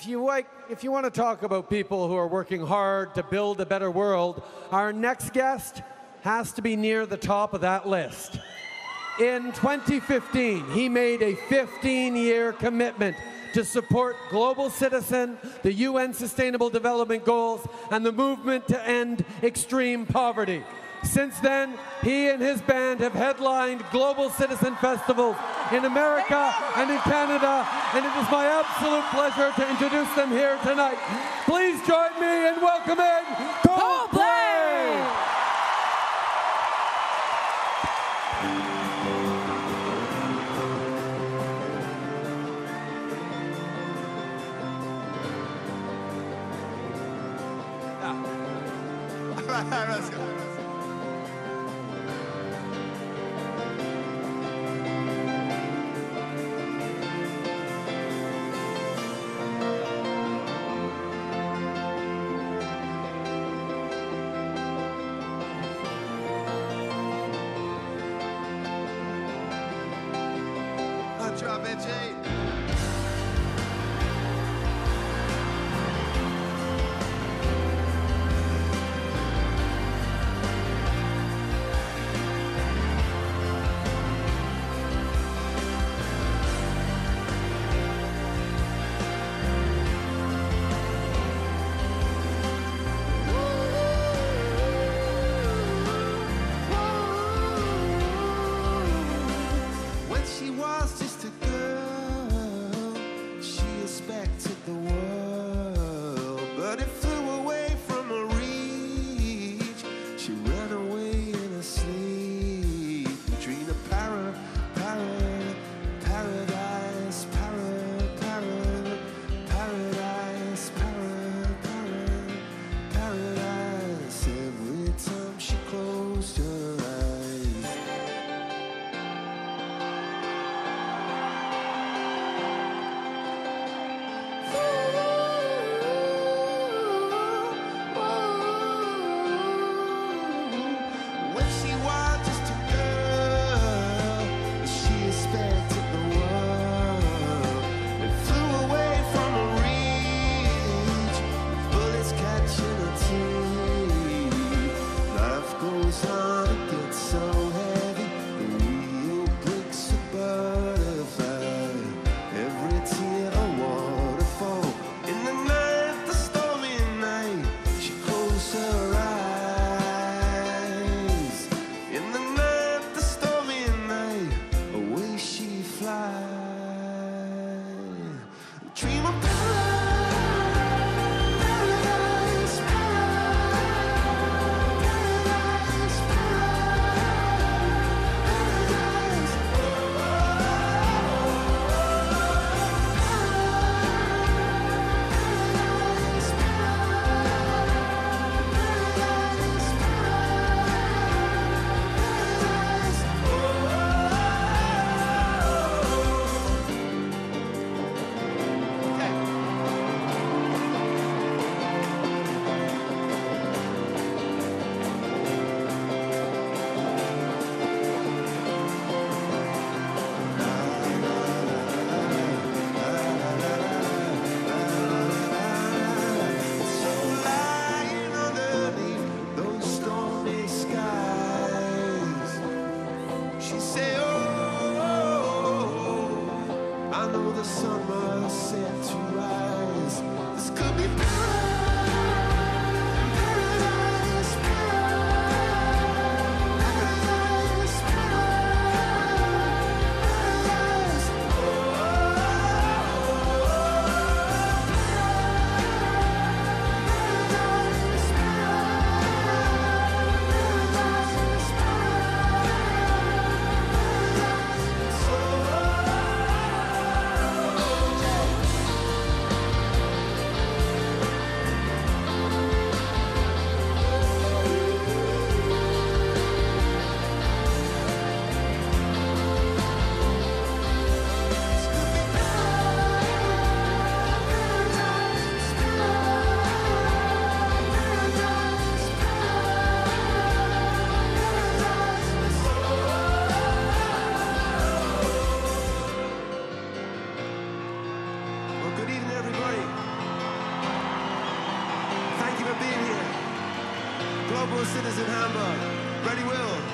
If you, like, if you want to talk about people who are working hard to build a better world, our next guest has to be near the top of that list. In 2015, he made a 15 year commitment to support Global Citizen, the UN Sustainable Development Goals, and the movement to end extreme poverty. Since then, he and his band have headlined global citizen festivals in America and in Canada, and it is my absolute pleasure to introduce them here tonight. Please join me in welcoming Coldplay! Let's go. Drop it, Jay. She was just she say, oh, oh, oh, "Oh, I know the sun must set to rise. This could be paradise, Citizen Hamburg. Ready, Will?